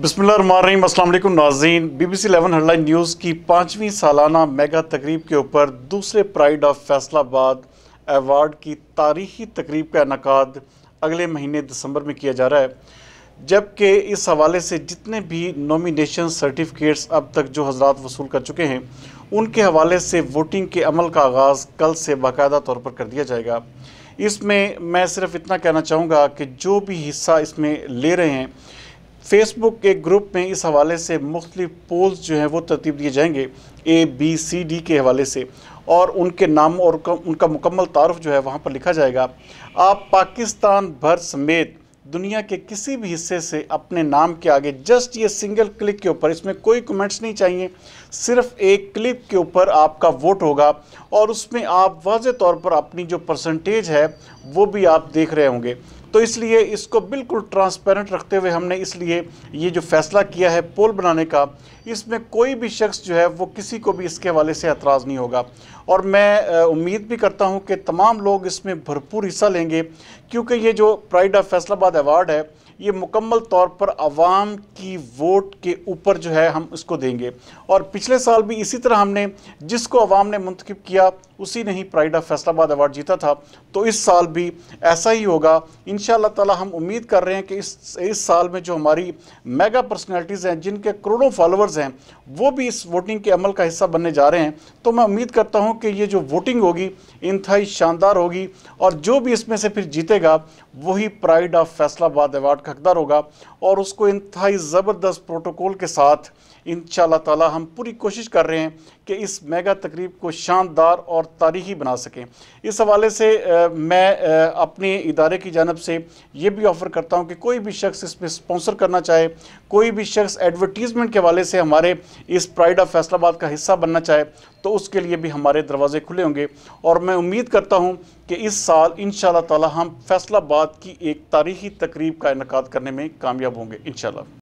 अस्सलाम वालेकुम नाजीन B B C eleven headline news की पाँचवीं सालाना मेगा तकरीब के ऊपर दूसरे प्राइड ऑफ़ फैसलाबाद अवार्ड की तारीखी तकरीब का इनका अगले महीने दिसंबर में किया जा रहा है। जबकि इस हवाले से जितने भी नॉमिनेशन सर्टिफिकेट्स अब तक जो हजरात वसूल कर चुके हैं, उनके हवाले से वोटिंग के अमल का आगाज़ कल से बाकायदा तौर पर कर दिया जाएगा। इसमें मैं सिर्फ़ इतना कहना चाहूँगा कि जो भी हिस्सा इसमें ले रहे हैं फेसबुक के ग्रुप में इस हवाले से मुख्तलिफ़ पोल्स जो हैं वो तरतीब दिए जाएँगे ए बी सी डी के हवाले से। और उनके नाम और उनका मुकम्मल तारफ़ जो है वहाँ पर लिखा जाएगा। आप पाकिस्तान भर समेत दुनिया के किसी भी हिस्से से अपने नाम के आगे जस्ट ये सिंगल क्लिक के ऊपर, इसमें कोई कमेंट्स नहीं चाहिए। सिर्फ़ एक क्लिक के ऊपर आपका वोट होगा और उसमें आप वाज तौर पर अपनी जो परसेंटेज है, वो भी आप देख रहे होंगे। तो इसलिए इसको बिल्कुल ट्रांसपेरेंट रखते हुए हमने इसलिए ये जो फ़ैसला किया है पोल बनाने का, इसमें कोई भी शख्स जो है, वो किसी को भी इसके हवाले से एतराज़ नहीं होगा। और मैं उम्मीद भी करता हूँ कि तमाम लोग इसमें भरपूर हिस्सा लेंगे, क्योंकि ये जो प्राइड ऑफ़ फैसलाबाद अवार्ड है ये मुकम्मल तौर पर आवाम की वोट के ऊपर जो है हम इसको देंगे। और पिछले साल भी इसी तरह हमने जिसको आवाम ने मंतखब किया, उसी ने ही प्राइड ऑफ़ फैसलाबाद अवार्ड जीता था। तो इस साल भी ऐसा ही होगा। इन ताला हम उम्मीद कर रहे हैं कि इस इस साल में जो हमारी मेगा पर्सनैलिटीज़ हैं, जिनके करोड़ों फॉलोअर्स हैं, वो भी इस वोटिंग के अमल का हिस्सा बनने जा रहे हैं। तो मैं उम्मीद करता हूँ कि ये जो वोटिंग होगी, इंतहाई शानदार होगी और जो भी इसमें से फिर जीतेगा, वही प्राइड ऑफ़ फैसलाबाद अवार्ड हकदार होगा और उसको इंतहाई ज़बरदस्त प्रोटोकॉल के साथ इन ताला हम पूरी कोशिश कर रहे हैं कि इस मेगा तकरीब को शानदार और तारीखी बना सकें। इस हवाले से आ, मैं आ, अपने इदारे की जानब से ये भी ऑफ़र करता हूँ कि कोई भी शख्स इसमें स्पॉन्सर करना चाहे कोई भी शख्स एडवर्टीज़मेंट के हवाले से हमारे इस प्राइड ऑफ़ फैसलाबाद का हिस्सा बनना चाहे तो उसके लिए भी हमारे दरवाज़े खुले होंगे। और मैं उम्मीद करता हूँ कि इस साल इन ताला हम फैसलाबाद की एक तारीखी तकरीब का इनका करने में कामयाब होंगे इन